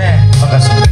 任せて。